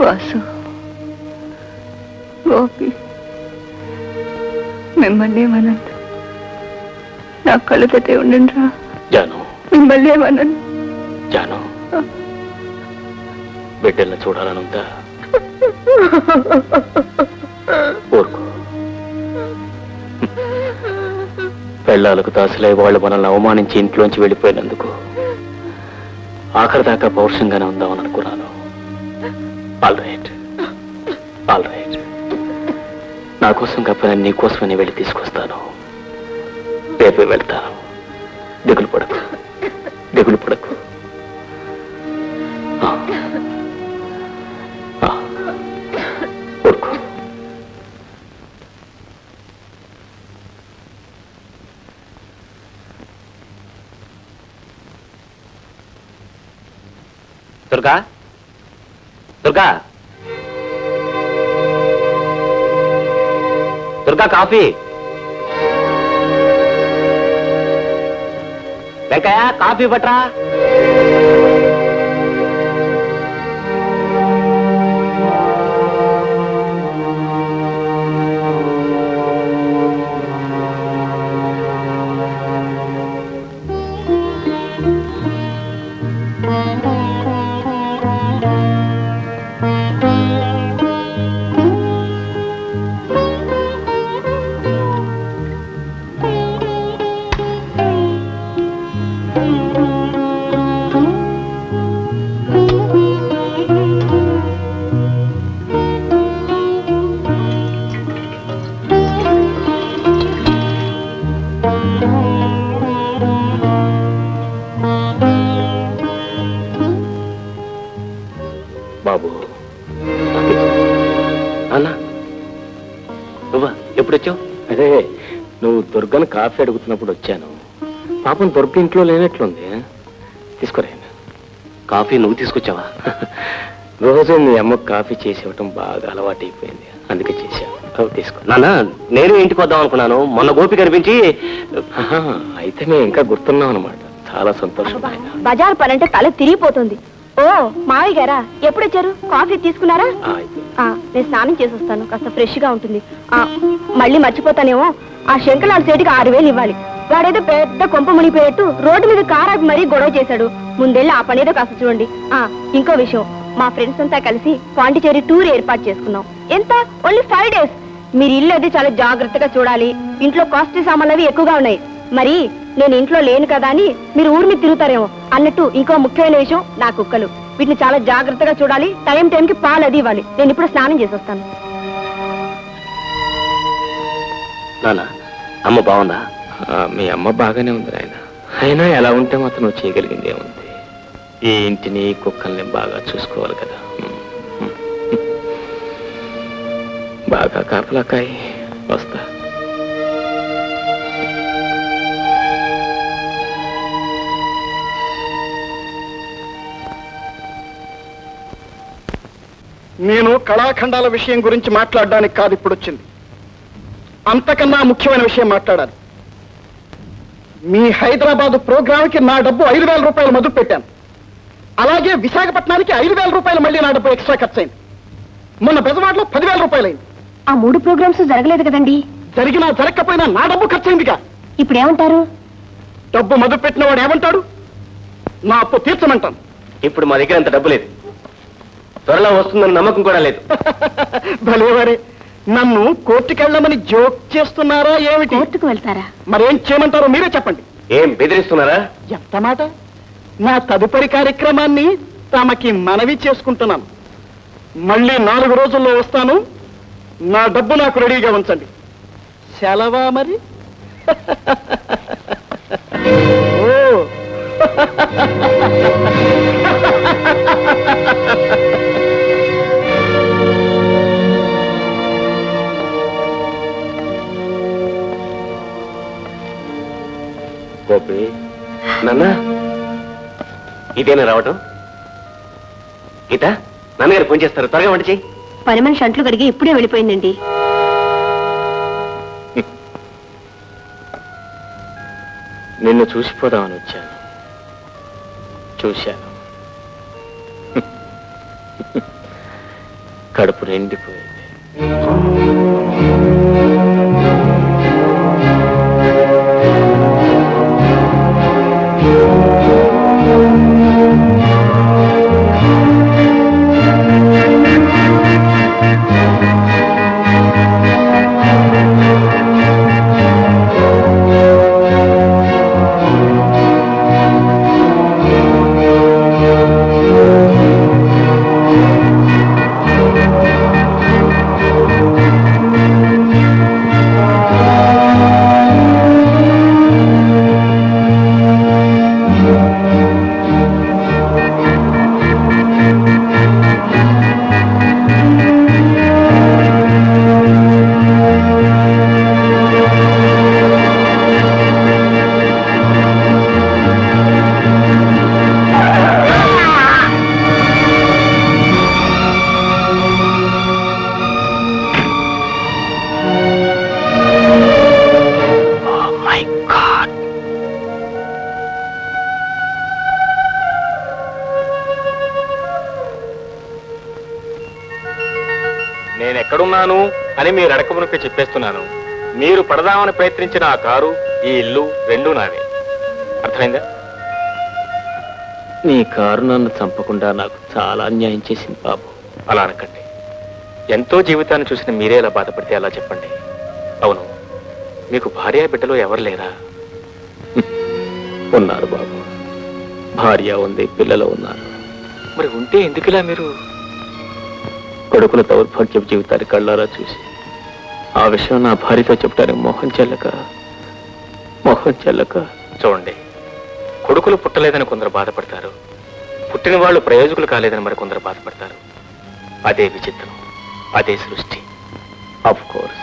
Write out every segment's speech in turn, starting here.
వాసు గోపి మిమ్మల్ని ఏమనండి? నా కళ్ళతోటే ఉండండి రా జాను. మిమ్మల్ని ఏమనండి? జాను. బిడ్డల్ని చూడాలని ఉందా? ఊరుకో. పెళ్ళాలకు దాసులై వాళ్ళు మనల్ని అవమానించి ఇంట్లోంచి వెళ్ళిపోయినందుకు ఆఖరి దాకా పౌరుషంగానే ఉందామని అనుకున్నాను. ఆల్ రైట్ ఆల్ రైట్ నా కోసం కాకపోయినా నీ కోసమని వెళ్ళి తీసుకొస్తాను. రేపు వెళ్తాను. దిగులు పడకు. దిగులు పడకు. దుర్గా? దుర్గా. దుర్గా కాఫీ. వెంకయ్య కాఫీ పట్రా. దుర్గను కాఫీ అడుగుతున్నప్పుడు వచ్చాను. పాపం దుర్గ ఇంట్లో లేనట్లుంది. తీసుకురా కాఫీ నువ్వు తీసుకొచ్చావా? రోజు మీ అమ్మకు కాఫీ చేసి ఇవ్వటం బాగా అలవాటైపోయింది. అందుకే చేశాను. తీసుకో. నాన్న నేను ఇంటికి వద్దాం అనుకున్నాను. మొన్న గోపి కనిపించి అయితే మేము ఇంకా గుర్తున్నాం అనమాట చాలా సంతోషం. బజార్ పని అంటే తల తిరిగిపోతుంది. ఓ మావయ్య గారా ఎప్పుడు వచ్చారు? కాఫీ తీసుకున్నారా? నేను స్నానం చేసి వస్తాను. కాస్త ఫ్రెష్గా ఉంటుంది. ఆ మళ్ళీ మర్చిపోతానేమో. ఆ శంకలాల సేటికి ఆరు వేలు ఇవ్వాలి. వాడేదో పెద్ద కొంప మునిగిపోయేట్టు రోడ్డు మీద కారాపి మరీ గొడవ చేశాడు. ముందెళ్ళి ఆ పనేదో కాస్త చూడండి. ఆ ఇంకో విషయం. మా ఫ్రెండ్స్ అంతా కలిసి పాండిచేరి టూర్ ఏర్పాటు చేసుకున్నాం. ఎంత? Only five days. మీరు ఇల్లు అది చాలా జాగ్రత్తగా చూడాలి. ఇంట్లో కాస్ట్లీ సామాన్లు అవి ఎక్కువగా ఉన్నాయి. మరి నేను ఇంట్లో లేను కదా అని మీరు ఊరి మీద తిరుగుతారేమో. అన్నట్టు ఇంకో ముఖ్యమైన విషయం నా కుక్కలు. వీటిని చాలా జాగ్రత్తగా చూడాలి. టైం టైంకి పాలు అది ఇవ్వాలి. నేను ఇప్పుడు స్నానం చేసి వస్తాను. అమ్మ బాగుందా? మీ అమ్మ బాగానే ఉంది ఆయన అయినా ఎలా ఉంటే మాత్రం నువ్వు చేయగలిగింది ఏముంది? ఈ ఇంటిని కుక్కల్ని బాగా చూసుకోవాలి కదా. బాగా కాపలాకాయి వస్తా. నేను కళాఖండాల విషయం గురించి మాట్లాడడానికి కాదు ఇప్పుడు వచ్చింది. అంతకన్నా ముఖ్యమైన విషయం మాట్లాడాలి. మీ హైదరాబాద్ ప్రోగ్రామ్కి నా డబ్బు ఐదు వేల రూపాయలు మొదలు పెట్టాను. అలాగే విశాఖపట్నానికి ఐదు వేల రూపాయలు మళ్ళీ నా డబ్బు ఎక్స్ట్రా ఖర్చు అయింది మొన్న బెజవాడలో పదివేల రూపాయలు అయింది ఆ మూడు ప్రోగ్రామ్స్ జరగలేదు కదండి. జరిగినా జరగకపోయినా నా డబ్బు ఖర్చు అయిందిగా ఇప్పుడు ఏమంటారు డబ్బు మొదలు పెట్టిన వాడు ఏమంటాడు? నా అప్పు తీర్చమంటాను. ఇప్పుడు మా దగ్గర అంత డబ్బు లేదు. త్వరలో వస్తుందని నమ్మకం కూడా లేదు. భలేవారే. నన్ను కోర్టుకెళ్ళమని జోక్ చేస్తున్నారా ఏమిటి? కోర్టుకు వెళ్తారా? మరేం చేయమంటారో మీరే చెప్పండి. ఏం బెదిరిస్తున్నారా? ఎంత మాట నా తదుపరి కార్యక్రమాన్ని తమకి మనవి చేసుకుంటున్నాను. మళ్ళీ నాలుగు రోజుల్లో వస్తాను. నా డబ్బు నాకు రెడీగా ఉంచండి. సెలవా మరి? ఓ. గోపి. నాన్న? ఇదేనా రావటం? గీత నాన్నగారు ఫోన్ చేస్తారు. త్వరగా వంట చెయ్యి. పని మనిషి అంట్లు కడిగి ఇప్పుడే వెళ్ళిపోయిందండి. నిన్ను చూసిపోదామని వచ్చాను. చూశాను. కడుపు రెండిపోయింది మై నేను ఎక్కడున్నాను అని మీరు అడకమునిపై చెప్పేస్తున్నాను. మీరు పడదామని ప్రయత్నించిన ఆ కారు ఈ ఇల్లు రెండూ నావే. అర్థమైందా? నీ కారు నన్ను చంపకుండా నాకు చాలా అన్యాయం చేసింది బాబు. అలా అనకండి. ఎంతో జీవితాన్ని చూసిన మీరే అలా బాధపడితే అలా చెప్పండి. అవును మీకు భార్య బిడ్డలు ఎవరు లేరా? ఉన్నారు బాబు. భార్య ఉంది పిల్లలు ఉన్నారు. మరి ఉంటే ఎందుకులా మీరు? కొడుకుల దౌర్భాగ్య జీవితాన్ని కళ్ళారా చూసి. ఆ విషయం నా భార్యతో చెప్పడానికి మొహం చెల్లక మొహం చెల్లక. చూడండి కొడుకులు పుట్టలేదని కొందరు బాధపడతారు. పుట్టిన వాళ్ళు ప్రయోజకులు కాలేదని మరి కొందరు బాధపడతారు. అదే విచిత్రం అదే సృష్టి. ఆఫ్ కోర్స్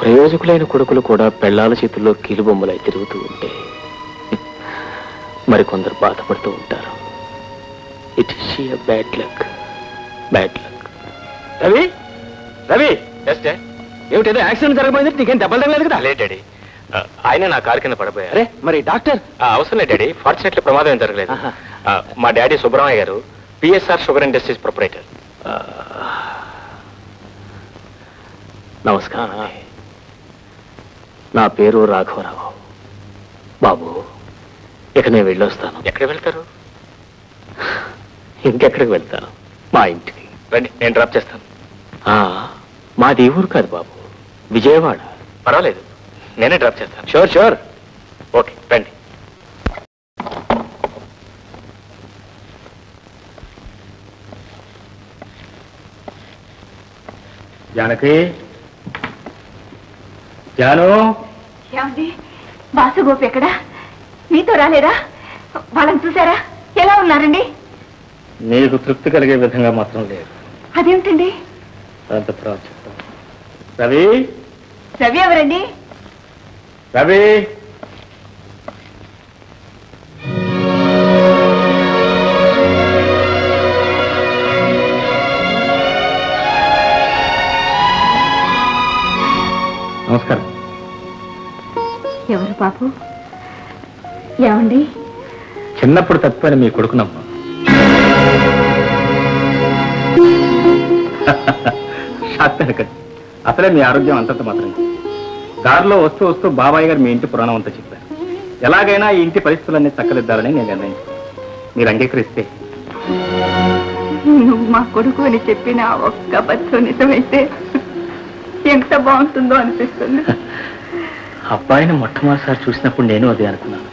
ప్రయోజకులైన కొడుకులు కూడా పెళ్ళాల చేతుల్లో కీలుబొమ్మలై తిరుగుతూ ఉంటే మరికొందరు బాధపడుతూ ఉంటారు. It is bad luck bad luck Ravi? Ravi? ఏమిటేదో accident జరగబోయింది? నీకేం దెబ్బలు తగలేదు కదా? లే డాడీ. ఆయన నా కారు కింద పడిపోయారు. అరే మరి డాక్టర్? అవసరం లేదు డాడీ. ఫార్చునేట్లీ ప్రమాదం ఏం జరగలేదు. మా డాడీ సుబ్రహ్మణ్య గారు పిఎస్ఆర్ షుగర్ ఇండస్ట్రీస్ ప్రొపరేటర్. నమస్కారం. నా పేరు రాఘవరావు. బాబు ఇక నేను వెళ్ళొస్తాను. ఎక్కడ వెళ్తారు? ఇంకెక్కడికి వెళ్తాను? మా ఇంటికి. రండి నేను డ్రాప్ చేస్తాను. మాది ఊరు కాదు బాబు. విజయవాడ. పర్వాలేదు. నేనే డ్రాప్ చేస్తాను. Sure sure. ఓకే రండి. జానకి? జాను? ఏమండి? బాసుగోపి ఎక్కడా? మీతో రాలేరా? వాళ్ళని చూసారా ఎలా ఉన్నారండి? నీకు తృప్తి కలిగే విధంగా మాత్రం లేదు. అదేమిటండి? అంత తర్వాత చెప్తాను. రవి? రవి ఎవరండి? రవి? నమస్కారం. ఎవరు బాబు? ఏమండి? చిన్నప్పుడు తప్పిపోయిన మీ కొడుకునమ్మ. షాక్ అనకండి అసలే మీ ఆరోగ్యం అంతంత మాత్రం దారిలో వస్తూ వస్తూ బాబాయ్ గారు మీ ఇంటి పురాణం అంతా చెప్పారు. ఎలాగైనా ఈ ఇంటి పరిస్థితులన్నీ చక్కదిద్దాలని నేను నిర్ణయించుకున్నాను. మీరు అంగీకరిస్తే. నువ్వు మా కొడుకు అని చెప్పిన ఒక్క అబద్ధం నిజమైతే ఎంత బాగుంటుందో అనిపిస్తుంది. అబ్బాయిని మొట్టమొదటిసారి చూసినప్పుడు నేను అదే అనుకున్నాను.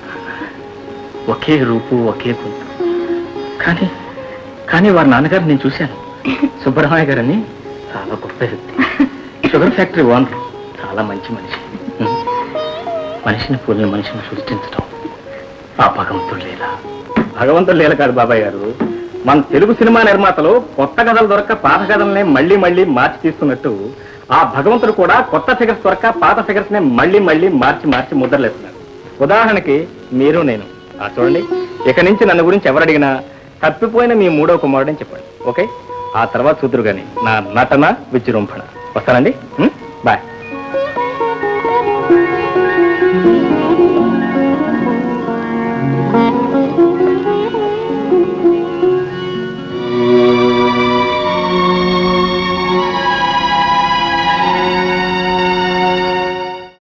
ఒకే రూపు ఒకే గొంతు. కానీ కానీ వారి నాన్నగారు నేను చూశాను. సుబ్బరామయ్య గారని చాలా గొప్ప వ్యక్తి. షుగర్ ఫ్యాక్టరీ ఓనర్ చాలా మంచి మనిషి. మనిషిని పోలిన మనిషిని సృష్టించడం ఆ భగవంతుడు లీల. భగవంతుడు లీల కాదు బాబాయ్ గారు. మన తెలుగు సినిమా నిర్మాతలు కొత్త కథలు దొరక పాత కథలనే మళ్ళీ మళ్ళీ మార్చి తీస్తున్నట్టు ఆ భగవంతుడు కూడా కొత్త ఫిగర్స్ దొరక పాత ఫిగర్స్ నే మళ్ళీ మళ్ళీ మార్చి మార్చి ముద్రలేస్తున్నారు. ఉదాహరణకి మీరు నేను. ఆ చూడండి. ఇక నుంచి నన్ను గురించి ఎవరు అడిగినా తప్పిపోయిన మీ మూడో కుమారుడని చెప్పండి. ఓకే? ఆ తర్వాత చూద్దరు కానీ నా నటన విజృంభణ. వస్తానండి? బాయ్.